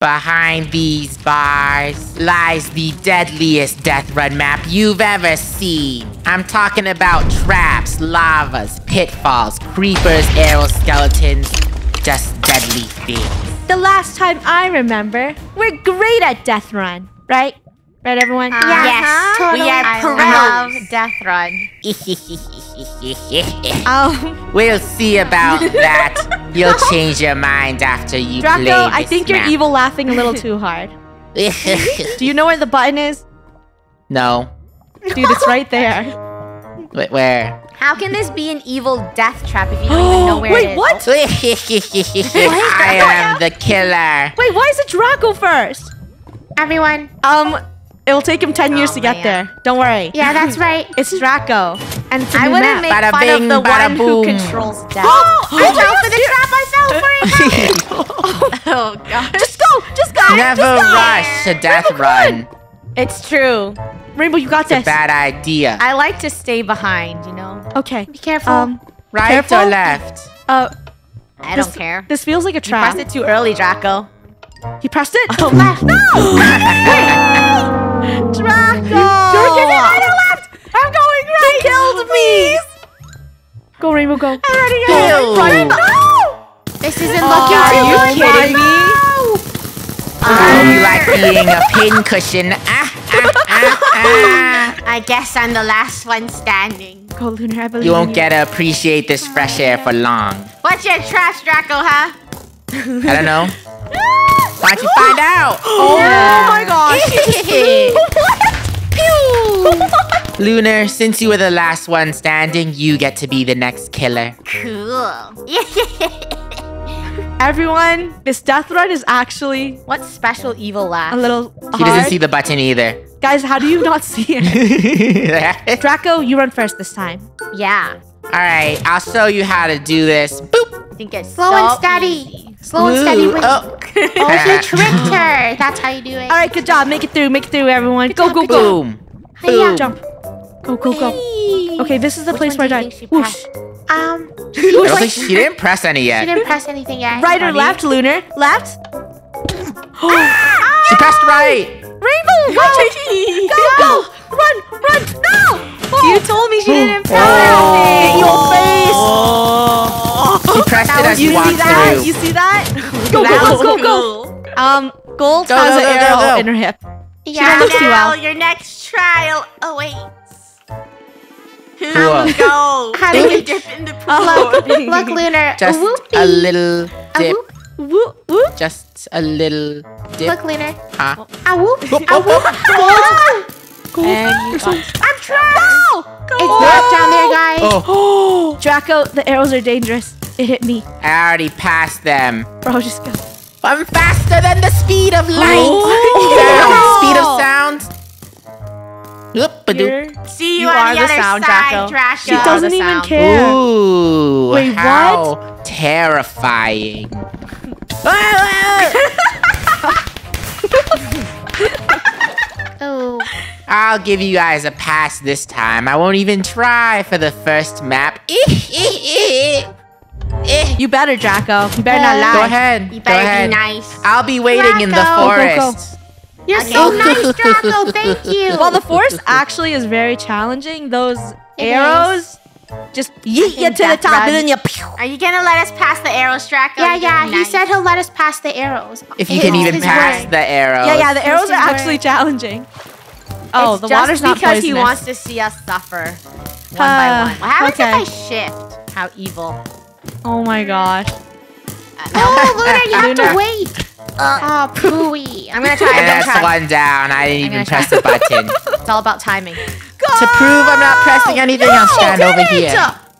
Behind these bars lies the deadliest death run map you've ever seen. I'm talking about traps, lavas, pitfalls, creepers, arrow skeletons, just deadly things. The last time I remember, we're great at Death Run, right? Right, everyone? yes, Totally. we are I pros. love Death Run. Um, we'll see about that. You'll change your mind after you play Draco, this I think you're evil laughing a little too hard. Do you know where the button is? no. Dude, it's right there. Wait, where? How can this be an evil death trap if you don't even know where Wait, it is? what? I am the killer. Wait, why is it Draco first? Everyone. Um, it'll take him 10 years Oh, to get man. there. Don't worry. Yeah, that's right. It's Draco. And it's a I new wouldn't make Bada fun bing, of the bada one who controls death. Oh, I fell for the trap. I fell for it. oh god. Just go! Just go! Never just go. rush a death run. It's true. Rainbow, you got It's a this. bad idea. I like to stay behind, you know. Okay. Be careful. Um, Right careful. or left? uh, I this- don't care. this feels like a You trap. pressed it too early, Draco. He pressed it? Oh, left. Draco! You're getting right or left. I'm going right. He killed me! Go, Rainbow, go. I'm ready to Ew. go. Rainbow. No! This isn't Oh, looking are you good. kidding me? Oh, you like being a pincushion? Ah, ah, ah, ah. I guess I'm the last one standing. Go, Lunar, I believe You won't get to appreciate this fresh air for long. What's your trash, Draco, huh? I don't know. Why don't you find out? Oh my gosh. Lunar, since you were the last one standing, you get to be the next killer. cool. Everyone, this death run is actually what special evil laugh? a laugh? little He doesn't see the button either. Guys, how do you not see it? Draco, you run first this time. Yeah. Alright, I'll show you how to do this. Boop! I think it's Slow so and steady. easy. Slow and steady. wins. With oh. oh, you tricked her. That's how you do it. All right, good job. Make it through. Make it through, everyone. Go, go, go. Boom. Hiya. Jump. Go, go, go. Okay, this is the Which place where I died. Whoosh. Um, I don't think she didn't press any yet. she didn't press anything yet. Right or left, Lunar? Left? She pressed right. Rainbow, go! go, go! Run, run! No! You told me she didn't press In anything. your face! She pressed it as You you see walked that? through. You see that? Go, go, go, go, go! Um, Gold Go, has go, an go, go, arrow go. in her hip. Yeah. don't too now well. your next trial awaits. Who will go? How do Take we- a dip in the pool? Look, look, Lunar. Just whoopee. a little dip. whoop. Whoop, whoop. Just a little dip. Look, Lunar. Huh? A whoop. Whoop, A whoop, whoop. whoop. Gold. And you got I'm trapped! It's dark down there, guys. Oh, Draco, the arrows are dangerous. It hit me. I already passed them. Bro, just go. I'm faster than the speed of light. Oh. Sound, speed of sound. Whoop, ba-doop. See you, You on are the the other sound, side, Draco. Draco. She doesn't even sound. care. Ooh, Wait, how terrifying. Oh. I'll give you guys a pass this time. I won't even try for the first map. You better, Draco. You better not lie. Go ahead. You Go better ahead. be nice. I'll be waiting in the Draco. Go, go, go. forest. You're Okay. so nice, Draco. Thank you. Well, the forest actually is very challenging. Those It arrows just yeet you to the top run. and then you pew. Are you gonna let us pass the arrows, Draco? yeah, yeah. being He said he'll let us pass the arrows. If you It's can even pass word. the arrows. Yeah, yeah, the arrows are his actually word. challenging. Oh, It's the just water's not because poisonous. he wants to see us suffer one Uh, by one. What happens okay. if I shift? How evil. Oh my gosh. Oh, Luna, you have Luna. to wait. oh, pooey. I'm gonna try. And I'm gonna that's try. one down. I didn't I'm even press try. the button. It's all about timing. to prove I'm not pressing anything, I'll stand over here.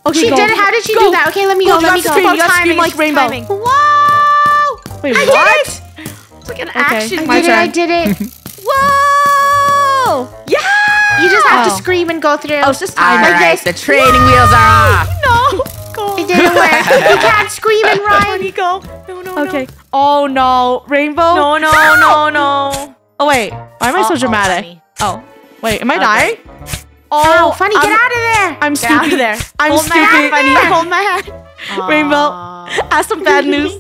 Oh, okay, she go. did it. How did she Go. do that? Okay, let me Go, go. you Let me have to go. scream. You gotta Timing, scream like it's Rainbow. timing. Whoa! Wait, I what? did it. It's like an Okay. action. I My did it. I turn. did it. Whoa! Yeah! You just have Oh. to scream and go through. Oh, it's just All timing. right, the training wheels are off. No! Go. Didn't work. you can't scream and run. go. No, no, Okay. Oh no, Rainbow. No, no, no, no. Oh wait, why am I so Uh-oh, dramatic? funny. Oh, wait, am I Okay. dying? Oh, oh funny, get I'm- out of there. I'm Get out stupid. of there. I'm Hold my hand, stupid. Funny. Hold my hand. Rainbow. Aw. I have some bad news.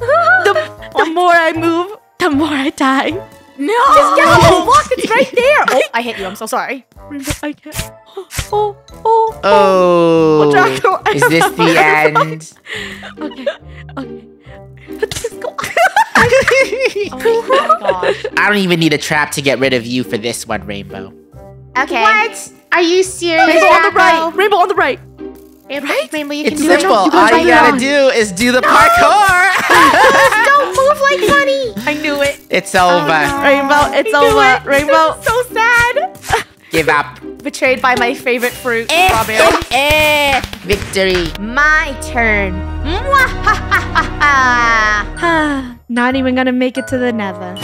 the, the more I move, the more I die. No. Just get on the block. It's right there. Oh, I hit you. I'm so sorry. Rainbow, I can't. Oh, oh, Oh, oh Draco, I is this the end? Okay, okay. Let's just go. Oh my gosh. I don't even need a trap to get rid of you for this one, Rainbow. Okay. What? Are you serious? Rainbow on the right. Rainbow on the right. Rainbow, Rainbow, you It's can do it. simple. You can All you gotta do is do the parkour. Don't move like funny. I knew it. it's over. no. Rainbow, it's I over. it. Rainbow. So sad. Give up. Betrayed by my favorite fruit, Eh, strawberry. eh, eh. Victory. My turn. Not even gonna make it to the nether.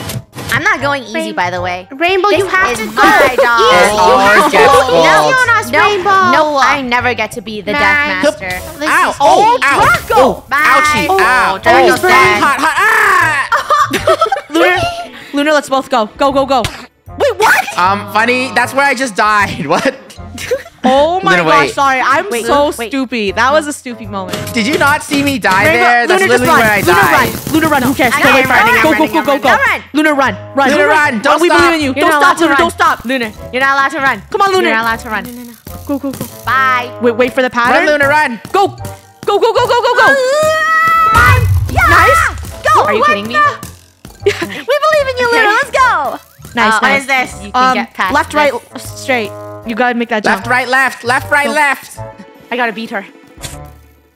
I'm not going easy, by the way. Rainbow, you have to go. my dog. Yes, It you have to go. gold. Now No, Rainbow. no, I never get to be the Nine. death master. This Ow! is- Oh! Ow! Draco. Oh! Bye. Ouchie! Oh, Ow! Draco's oh, dead. Hot! Hot! Lunar, Lunar, let's both go. Go, go, go. Wait, what? Ah! Um, funny. That's where I just died. What? Oh my Lunar, gosh, wait. sorry. I'm Wait, so wait. stupid. That was a stupid moment. Did you not see me die Rainbow, there? That's Lunar, just literally run. where I Lunar, died. run. Lunar, run. Who cares? I Stay away am from running, it. I'm Go, go, running, go, I'm go, go. running. Run. Lunar, run. Run. Lunar, run. Don't we stop. believe in you. You're don't stop, allowed to Lunar. Don't stop. Lunar. You're not allowed to run. Come on, Lunar. You're not allowed to run. Go, go, go. Bye. Wait, wait for the Run, pattern. Luna, run! Go. Go, go, go, go, go, go. Nice. Go. Are you kidding me? we believe in you, Okay. Lunar. Let's go. Nice, Uh, What nice. is this? You can Um, get past left, right, straight. You gotta make that jump. Left, jump. right, left. Left, right, left. I gotta beat her.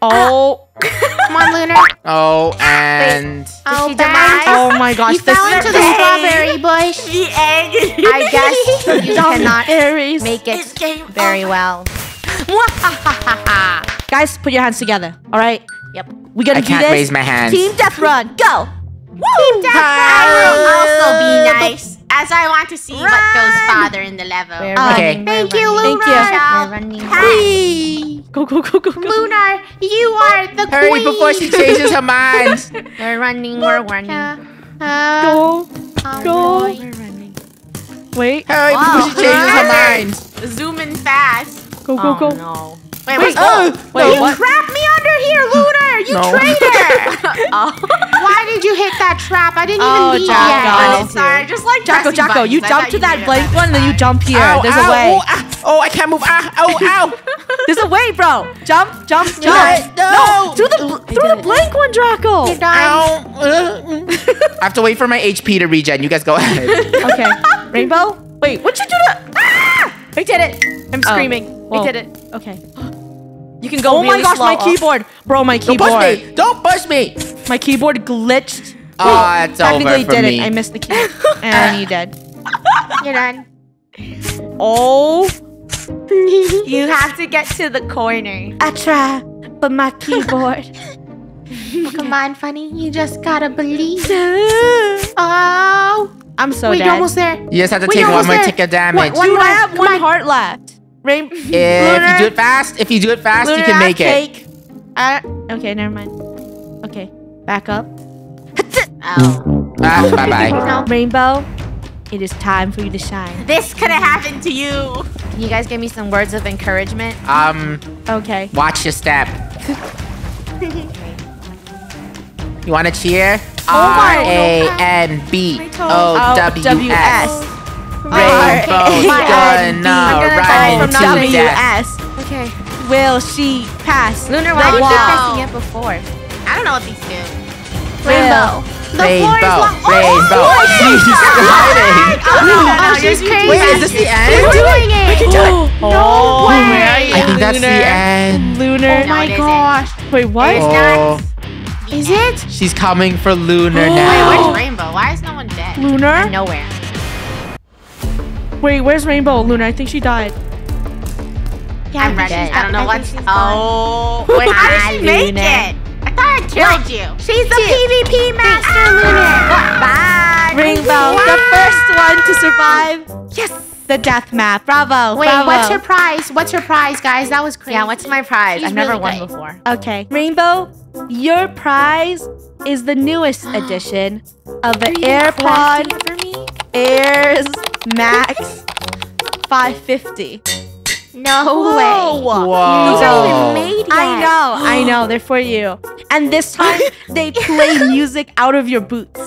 Ah. Oh, Come on, Lunar. Oh, and Oh, she oh, oh my gosh. You fell into the Bang. strawberry bush. The egg. I guess you cannot Aries. make it very well. Guys, put your hands together. All right. Yep. We gotta I do can't this. raise my hands. Team Death Run. Go. Team Death I will also be nice, as I want to see what goes farther in the level. We're Um, running, Thank you, Lunar. Thank you. Shall pass. Go, go, go, go, go. Lunar, you are the Hurry queen. before she changes her mind. We're running, we're running. Uh, Go. oh, Go. We're running. Wait. Hurry Wow. before she changes her mind. Zoom in fast. Go, go, oh, go. no. Wait, Wait, wait, Oh, Wait, no. what? Trap me under here, Lunar! You No. traitor! oh, Why did you hit that trap? I didn't Oh, even beat Jacko. yet. I'm sorry. Just like Jacko, pressing Jacko, buttons. you I jump to you that did blank one, and then you jump here. Ow, There's ow, a way. Oh, ah, oh, I can't move. Ah, oh, ow. There's a way, bro. Jump, jump, jump. No, no. Through the through the blank one, Draco. You're done. Ow. I have to wait for my HP to regen. You guys go ahead. Okay. Rainbow. Wait, what you do to? Ah! I did it. I'm Oh. screaming. Whoa. I did it. Okay. You can go Oh my gosh, slow. my keyboard, bro, my keyboard. Don't keyboard, push me. Don't push me. my keyboard glitched. Oh, it's over Technically for did me. it. I missed the key, and you did. You're done. Oh, You have to get to the corner. I try, but my keyboard. Come on, funny. You just gotta believe. Oh. I'm so Wait, dead. you're almost there. You just have to Wait, take one more there. tick of damage. One Dude, I have one on. heart left. Rain. If you do it fast, if you do it fast, you can make it. cake. Uh, okay, never mind. Okay, back up. Oh. Ah, bye bye. No. Rainbow, it is time for you to shine. This could have happened to you. Can you guys give me some words of encouragement? Um, Okay. watch your step. You want to cheer? Oh R my- A N B O W S. Rainbow's gonna run from to death. Okay. Will she pass? Lunar, the why did you keep pressing it before? I don't know what these do. Rainbow. The floor is Rainbow, long. Oh, rainbow. She's sliding. Oh, she's oh, oh, crazy. Wait, is this the end? She's doing it. Oh, way. where are you? I think that's the end. Lunar. Oh my gosh. Wait, what? Oh, Is it? she's coming for Lunar Wait, now. where's Rainbow? Why is no one dead? Lunar? Nowhere. Wait, where's Rainbow? Lunar, I think she died. Yeah, I'm I ready. I don't know done. what's. she's done. Oh. Wait, how did she make it? I thought I killed you. She's the PvP master, Lunar. Bye. Rainbow, the first one to survive. Yes. The death map. Bravo. Wait, bravo. what's your prize? What's your prize, guys? That was crazy. Yeah, what's my prize? She's I've never really won good. before. Okay. Rainbow, your prize is the newest edition of the AirPod for? Airs Max 550. No way. Whoa. Those aren't even made I know, I know, they're for you. And this time they play music out of your boots.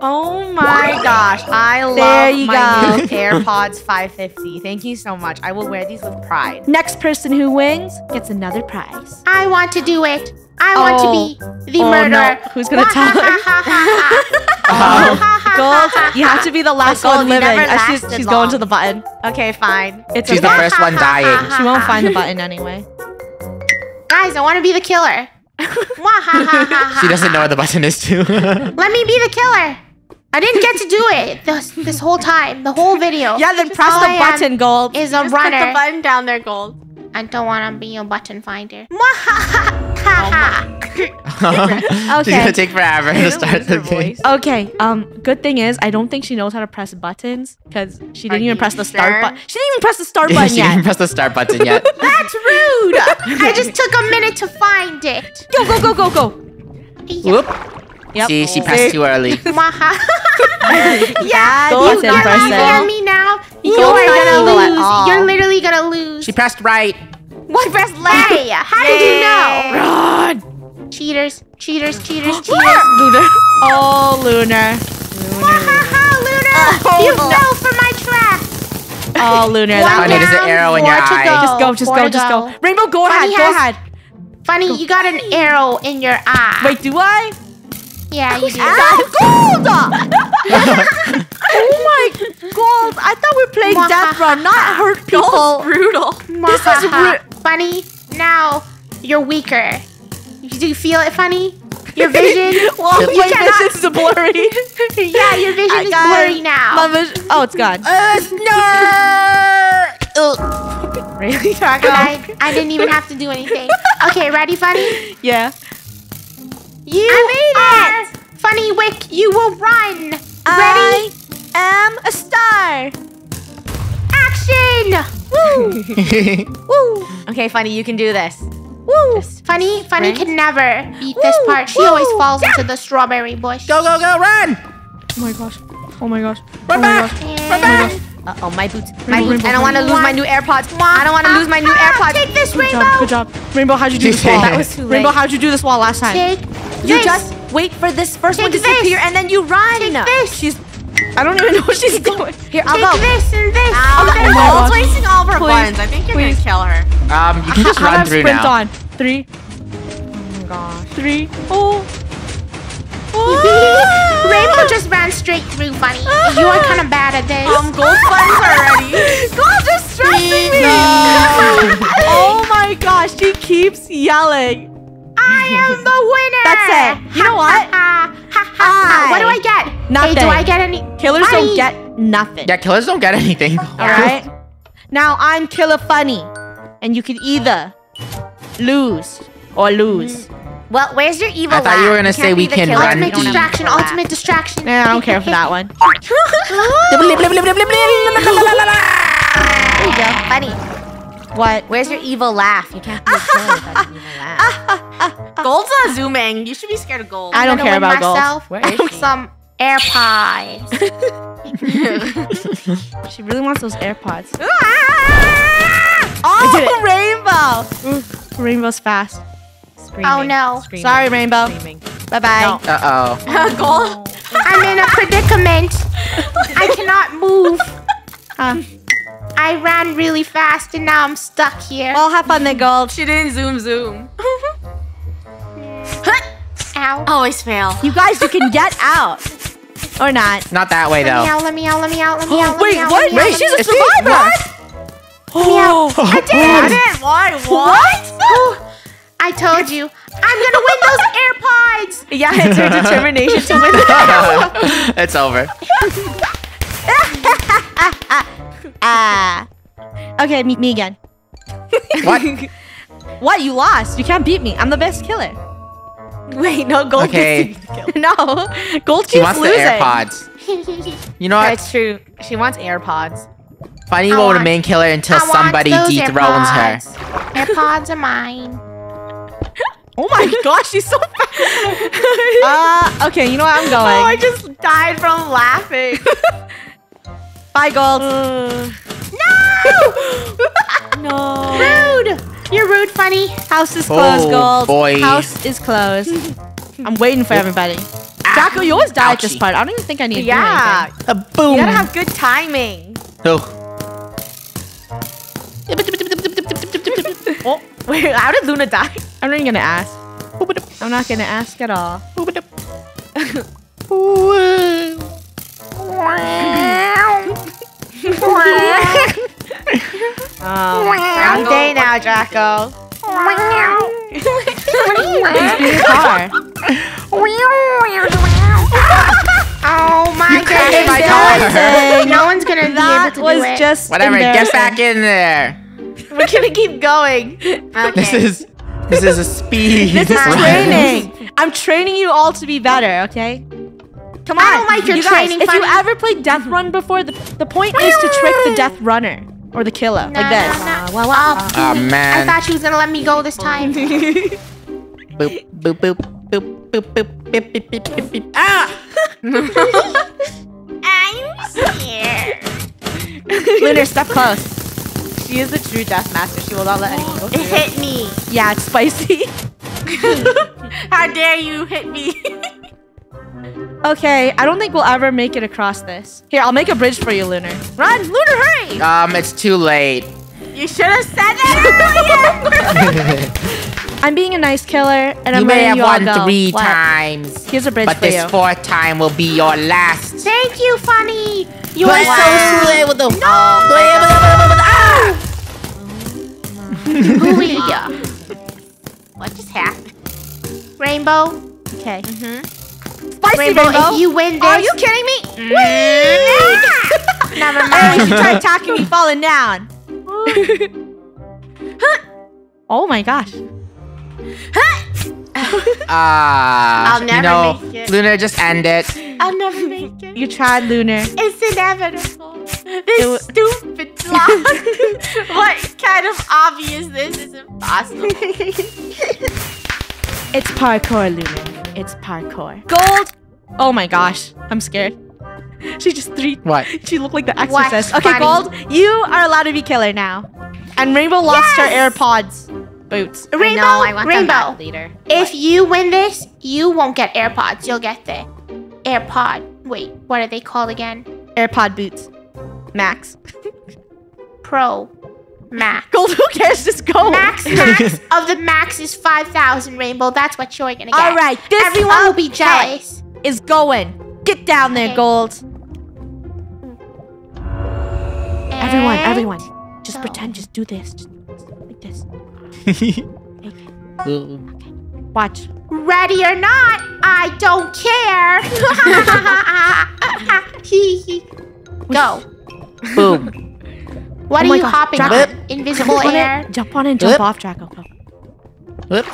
Oh my gosh, I love There you my go. new AirPods 550. Thank you so much. I will wear these with pride. Next person who wins gets another prize. I want to do it. I want Oh. to be the Oh, no. murderer. Who's gonna tell her? Gold, you have to be the last Gold, one living. Uh, she's she's going to the button. Okay, fine. It's She's the first one dying. She won't find the button anyway. Guys, I want to be the killer. She doesn't know where the button is too. Let me be the killer. I didn't get to do it this, this whole time, the whole video. Yeah, then press all the I button, Gold. Is a Just click the button down there, Gold. I don't want to be a button finder. Mwahahaha. She's gonna take forever to start the game. Okay, um, good thing is I don't think she knows how to press buttons because she didn't Are even press the start button. She didn't even press the start button she button didn't yet. press the start button yet. That's rude. I just took a minute to find it. Go, go, go, go, go. Whoop. Yep. See, she passed too early. Yeah, Gold you in got person. Hear me now. You Gold are gonna evil at lose. all. You're literally gonna lose. She pressed right. What press Hey, how did you know? Run. Cheaters, cheaters, cheaters, cheaters. Lunar. Oh, Lunar. Haha, Luna! you fell for my trap. Oh, Lunar. One That Funny, was- there's an arrow in your eye. Go. Just go, just Four go, just go. Rainbow, go Funny ahead, go ahead. Funny, you got an arrow in your eye. Wait, do I? Yeah, you do. Ah, gold! oh my gold! I thought we were playing Death Run, not hurt people. Brutal. This is Mwahaha. funny. Now you're weaker. Do you feel it, funny? Your vision. Well, You my cannot- vision's blurry. yeah, your vision I is blurry it. now. My vision. Oh, it's gone. Uh, really, Taco? And I, I didn't even have to do anything. Okay, ready, funny? Yeah. You made are funny wick. You will run. Ready? I am a star. Action. Woo! Woo! Okay, funny, you can do this. Woo! Funny, funny Right? can never beat this part. She woo, always falls into the strawberry bush. Go, go, go, run! Oh my gosh. Oh my gosh. Run oh back! Gosh. Run back! Uh oh, my boots. My Rainbow, boots. I don't want to lose my new AirPods. I don't want to lose my new Ah, AirPods. Take this, Good rainbow. job. Good job. Rainbow, how'd you do this wall? That was too late. Rainbow, how'd you do this wall last time? Take You this. just wait for this first one to this. disappear and then you run. Take this. She's. I don't even know where she's going. Here, I'll Take go. this and this. Ow, and Oh this. my Gold's gosh. wasting all of her Please, buttons. I think you're please. gonna kill her. Um, you can just I'll run have through sprint now. on. Three, Oh my gosh. three, oh. Rainbow just ran straight through, funny. You are kind of bad at this. Um, gold buttons already. Gold just stressing me. oh my gosh, she keeps yelling. I am the winner. That's it. You know what? Ha, ha, ha, ha. What do I get? Hey, Nothing. do I get any? Killers Funny. don't get nothing. Yeah, killers don't get anything. All right. Now I'm Killer Funny, and you can either lose or lose. Mm. Well, where's your evil I thought you were gonna laugh? say we can killer run if Ultimate distraction. evil. Ultimate distraction. Nah, I don't care for that one. There you go. Funny. What? Where's your evil laugh? You can't be a killer without an evil laugh. Gold's not zooming. You should be scared of gold. I don't care gonna about gold. myself Where is she? some AirPods. She really wants those AirPods. Ah! I Oh, Rainbow! Ooh, Rainbow's fast. Screaming, Oh, no. screaming, Sorry, Rainbow. Screaming. Bye bye. No. Uh-oh. gold. I'm in a predicament. I cannot move. Huh. I ran really fast and now I'm stuck here. Well, have fun then, Gold. She didn't zoom zoom. Ow. Always fail. You guys, you can get out. Or not. Not that way, Let me though. out, let me out, let me out, let me out. let Wait, me out, what? let me out, Wait, let she's a Is she- survivor. Oh, I did it. Why? What? I told you. I'm gonna win those AirPods. yeah, it's her determination to win. it's over. Ah. Okay, me, me again. What? What? You lost. You can't beat me. I'm the best killer. Wait, no gold. Okay. gets to be killed. no, Gold keeps She wants losing. the AirPods. You know what? That's true. She wants AirPods. Funny I will want- remain killer until I somebody those dethrones her. AirPods. AirPods are mine. Oh my gosh, she's so fast. uh, okay, you know what? I'm going. Oh, I just died from laughing. Bye, Gold. no. No. Rude. You're rude, funny. House is closed, Oh, Gold. boy. House is closed. I'm waiting for everybody. Ah. Draco, you always die at this part. I don't even think I need to Yeah. A boom. You gotta have good timing. Oh. Oh, wait, how did Luna die? I'm not even gonna ask. I'm not gonna ask at all. Um, oh, round day now, Draco. Your car. Oh my crashed goodness. my car. Embarrassing. No one's gonna be That able to was do it. just Whatever. Get back in there. We're gonna keep going. This is this is a speed. This is training. I'm training you all to be better, okay? Come on. I don't like your you guys, training, If you Funny. ever played Death Run before, the, the point is to trick the Death Runner or the killer, No, like this. no, no. wow, Oh, Oh I thought she was gonna let me go this time. boop boop boop boop boop boop beep beep beep beep beep. Ah! I'm scared. Lunar, step close. She is the true death master. She will not let anyone go It hit me. Yeah, it's spicy. How dare you hit me? Okay, I don't think we'll ever make it across this. Here, I'll make a bridge for you, Lunar. Run, Lunar, hurry! Um, it's too late. you should have said that earlier. I'm being a nice killer, and I'm may letting have you all won three What? times, Here's a bridge but for this fourth time will be your last. Thank you, Funny. You Play are so so sweet with the. sweet. Ah! what just happened? Rainbow, Okay. Spicy Rainbow, Rainbow. if you win this, Are you kidding me? never Hey, mind. she tried attacking me falling down. oh my gosh. Ah, I'll you never know, make it. Luna, just end it. I'll never make it. You tried, Lunar. It's inevitable. This wa- stupid block. what kind of obvious this is impossible. It's parkour, Lunar. It's parkour. Gold! Oh my gosh. I'm scared. She just three. What? She looked like the What? exorcist. Okay, Funny. Gold, you are allowed to be killer now. And Rainbow lost her AirPods boots. Rainbow, I know, I want Rainbow. back later. If you win this, you won't get AirPods. You'll get the AirPod. Wait, what are they called again? AirPod boots. Max. Pro Max. Gold, who cares? Just go. Max, max of the max is 5,000 Rainbow. That's what you're gonna get. All right, this Everyone will be jealous. is going. Get down there, Okay. Gold. Everyone, And- everyone. Just go. pretend. Just do this. Just like this. okay. okay. Watch. Ready or not, I don't care. Go. Boom. What Oh are you gosh, hopping drop on? it. Invisible Jump on air. it. Jump on and jump Whip. off, Draco. Go. Whoop.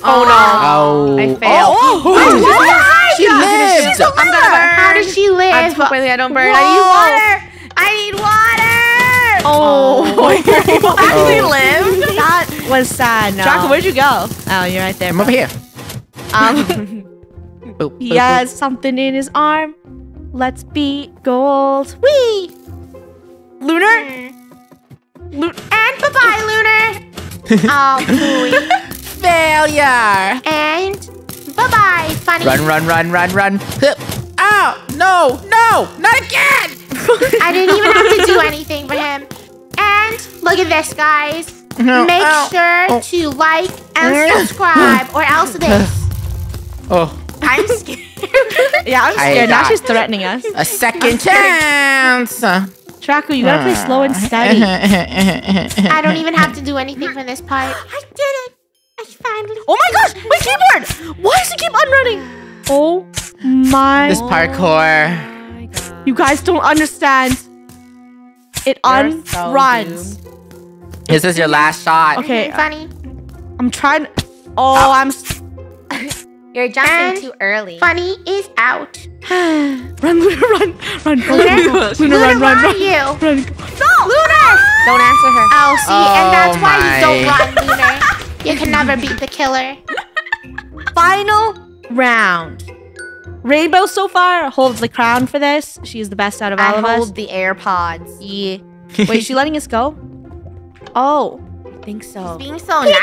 Oh no. Oh. I failed. Oh, Oh, she lived. I'm gonna burn. How did she live? I'm live? hopefully I don't burn. Whoa. I need water. I need water. Oh, Actually Oh. lived. that was sad. No. Draco, where'd you go? Oh, you're right there. I'm over here. Um, Boop, boop, he has something in his arm. Let's be gold. Wee! Lunar? Hmm. Lu- and bye bye, Lunar. oh, boy. Failure. And bye bye, funny. Run, run, run, run, run. Hup. Ow! No, no, not again. I didn't even have to do anything for him. And look at this, guys. No, Make ow. sure Oh. to like and subscribe, or else this. Oh, I'm scared. Yeah, I'm I scared. Now she's threatening us. a second chance. Draco, you gotta play slow and steady. I don't even have to do anything for this part. I did it. I finally. Oh my gosh, my keyboard! Why does it keep unrunning? Oh my. This parkour. You guys don't understand. It You're so unruns. This is your last shot. okay, Funny, I'm trying. Oh, I'm. S- You're jumping And too early. funny is out. run, Luna, run, run, Luna, Luna, Luna, run, where run, run, you? run. Luna! Don't answer her. Oh, see, and oh that's Oh why you don't my. run, Luna. You can never beat the killer. Final round. Rainbow so far holds the crown for this. She is the best out of all I of us. I hold the AirPods. Yeah. Wait, is she letting us go? Oh. I think so. Being so nice.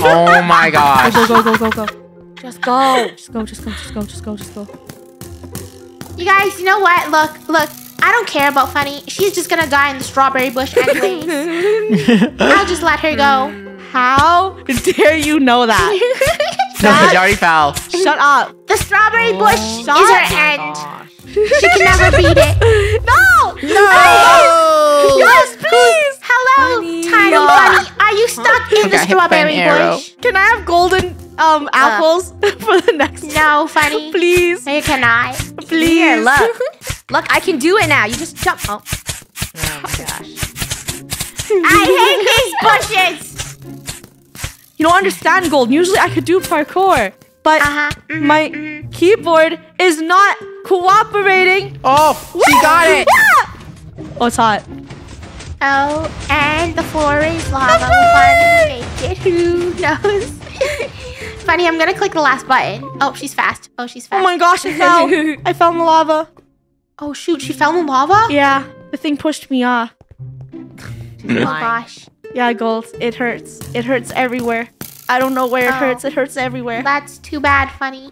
Oh my gosh. Go, go, go, go, go. Just go. Just go. Just go. Just go. Just go. Just go. You guys, you know what? Look, look. I don't care about Funny. She's just gonna die in the strawberry bush anyways. I'll just let her go. How dare you know that? No, he already fell. Shut up. The strawberry oh bush is Stop. her end. She can never beat it. No. No! Yes, please. Hello, Funny. tiny No. bunny. Are you stuck in the got hit strawberry arrow. bush? Can I have golden um apples for the next? No, Funny. Please. Neither can I. Please. Here, look. Look, I can do it now. You just jump. Oh. Oh my gosh. I hate these bushes. You don't understand, Gold. Usually I could do parkour, but Uh huh. my keyboard is not cooperating. Oh, she got it. Oh, it's hot. Oh, and the floor is lava. Will Funny make? Who knows? Funny, I'm gonna click the last button. Oh, she's fast. Oh, she's fast. Oh my gosh, I fell. I fell in the lava. Oh shoot, she fell in the lava. Yeah, the thing pushed me off. Oh gosh, Yeah, Gold. It hurts. It hurts everywhere. I don't know where it Oh. hurts. It hurts everywhere. that's too bad, Funny.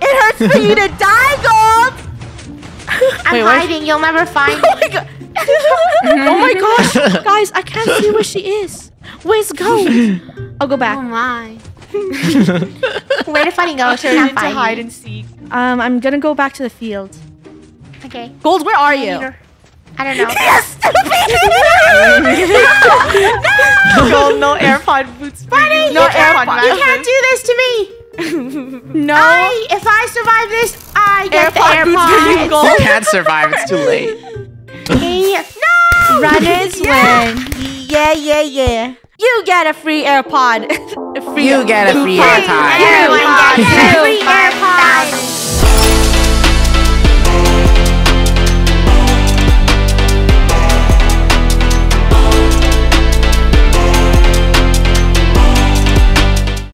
It hurts for you to die, Gold. I'm Wait, hiding. You'll never find Oh me. my god. Oh my gosh, guys! I can't see where she is. Where's Gold? I'll go back. Oh back. my. Where did Funny go? She can't find me. seek. Um, I'm gonna go back to the field. Okay. Gold, where are you? I don't know. Yes! no! Gold, no AirPod boots. Funny, No you, can't, you can't do this to me. No. I, if I survive this, I get AirPod the boots for you, AirPods. Gold. You can't survive. It's too late. Hey, no! Runners win. Yeah, yeah, yeah. You get a free AirPod. a free You get a free. AirPod. Everyone gets a free. AirPod.